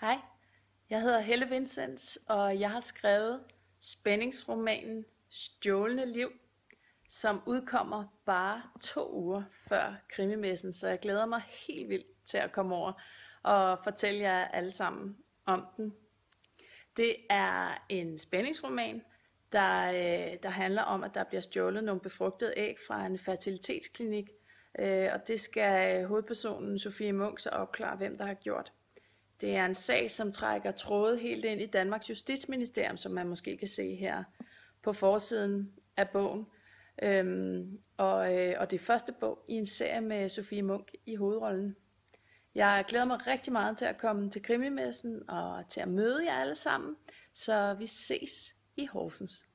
Hej, jeg hedder Helle Vincents, og jeg har skrevet spændingsromanen Stjålne Liv, som udkommer bare to uger før krimimessen, så jeg glæder mig helt vildt til at komme over og fortælle jer alle sammen om den. Det er en spændingsroman, der, øh, der handler om, at der bliver stjålet nogle befrugtede æg fra en fertilitetsklinik, øh, og det skal hovedpersonen Sofie Munk så opklare, hvem der har gjort. Det er en sag, som trækker tråde helt ind i Danmarks Justitsministerium, som man måske kan se her på forsiden af bogen. Øhm, og, øh, og det er første bog i en serie med Sofie Munk i hovedrollen. Jeg glæder mig rigtig meget til at komme til krimimessen og til at møde jer alle sammen, så vi ses i Horsens.